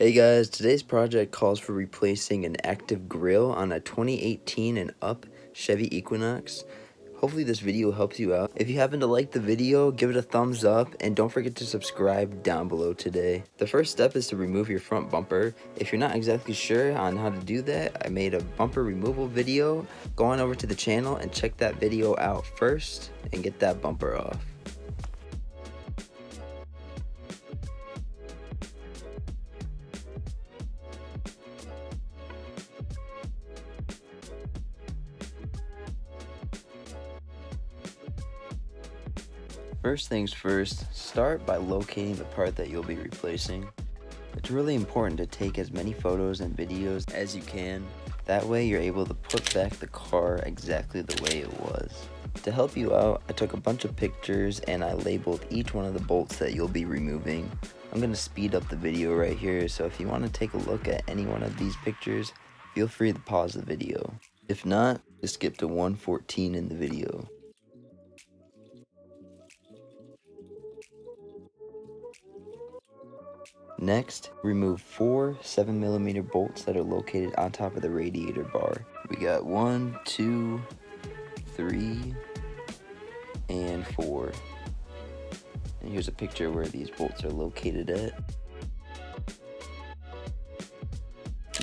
Hey guys, today's project calls for replacing an active grille on a 2018 and up Chevy Equinox. Hopefully this video helps you out. If you happen to like the video, give it a thumbs up and don't forget to subscribe down below today. The first step is to remove your front bumper. If you're not exactly sure on how to do that, I made a bumper removal video. Go on over to the channel and check that video out first and get that bumper off. First things first, start by locating the part that you'll be replacing. It's really important to take as many photos and videos as you can. That way you're able to put back the car exactly the way it was. To help you out, I took a bunch of pictures and I labeled each one of the bolts that you'll be removing. I'm going to speed up the video right here, so if you want to take a look at any one of these pictures, feel free to pause the video. If not, just skip to 114 in the video. Next, remove four 7mm bolts that are located on top of the radiator bar. We got one, two, three, and four. And here's a picture where these bolts are located at.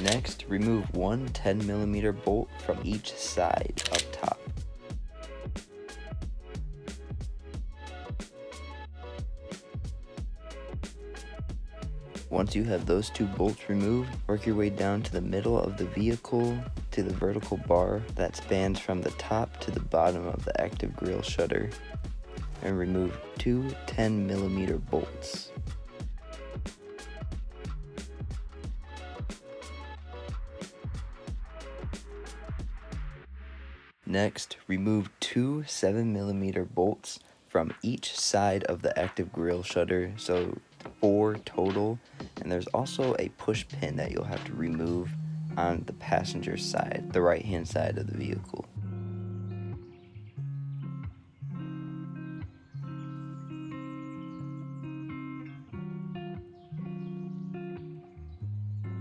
Next, remove one 10mm bolt from each side up top. Once you have those two bolts removed, work your way down to the middle of the vehicle to the vertical bar that spans from the top to the bottom of the active grille shutter and remove two 10 millimeter bolts. Next, remove two 7 millimeter bolts from each side of the active grille shutter, so four total. And there's also a push pin that you'll have to remove on the passenger side, the right hand side of the vehicle.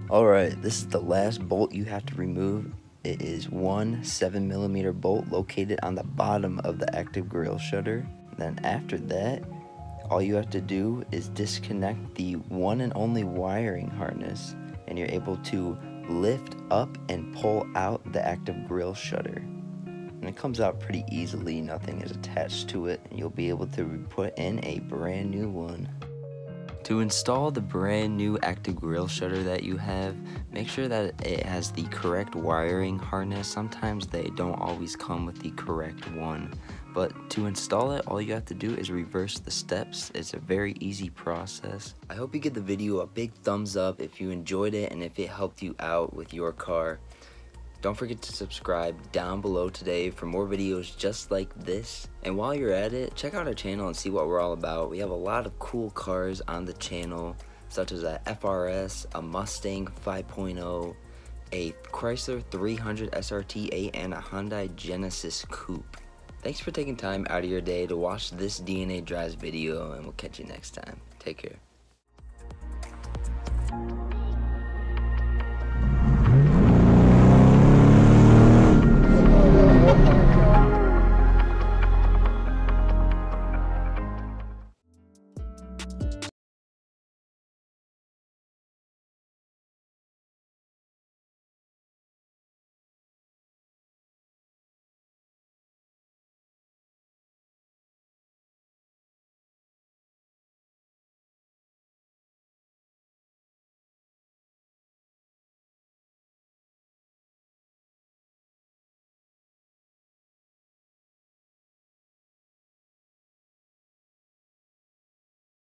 Alright, this is the last bolt you have to remove. It is one 7mm bolt located on the bottom of the active grille shutter. Then after that, all you have to do is disconnect the one and only wiring harness and you're able to lift up and pull out the active grille shutter. And it comes out pretty easily, nothing is attached to it, and you'll be able to put in a brand new one. To install the brand new active grille shutter that you have, make sure that it has the correct wiring harness. Sometimes they don't always come with the correct one. But to install it, all you have to do is reverse the steps. It's a very easy process. I hope you give the video a big thumbs up if you enjoyed it and if it helped you out with your car. Don't forget to subscribe down below today for more videos just like this. And while you're at it, check out our channel and see what we're all about. We have a lot of cool cars on the channel, such as a FRS, a Mustang 5.0, a Chrysler 300 SRT8, and a Hyundai Genesis Coupe. Thanks for taking time out of your day to watch this DNA Drives video, and we'll catch you next time. Take care.